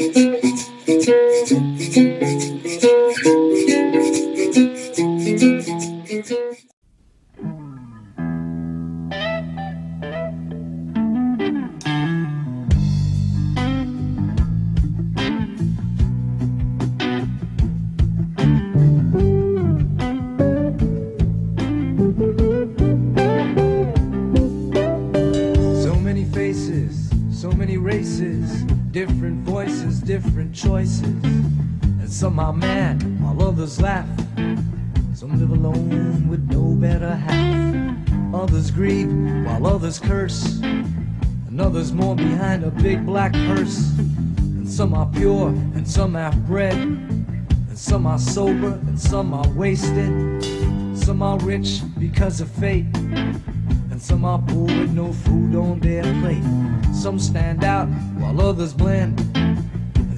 thank you choices. And some are mad while others laugh. Some live alone with no better half. Others grieve while others curse. And others mourn behind a big black purse. And some are pure and some half bred. And some are sober and some are wasted. Some are rich because of fate. And some are poor with no food on their plate. Some stand out while others blend.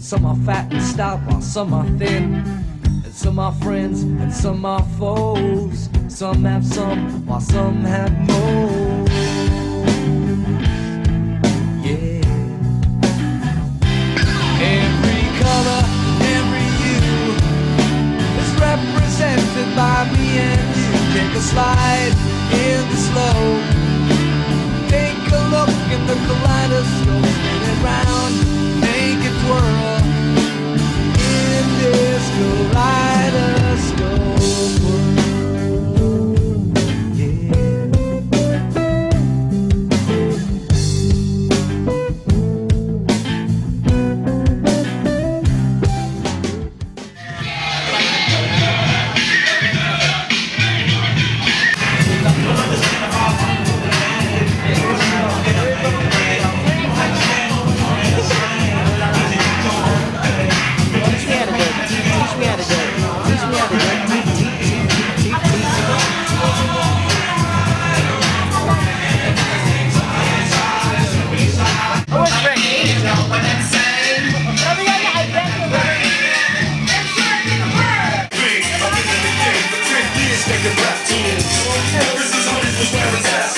Some are fat and stout while some are thin. And some are friends and some are foes. Some have some while some have more. Yeah. Every color, every hue is represented by me and you. Take a slide in the slow. Take a look in the kaleidoscope.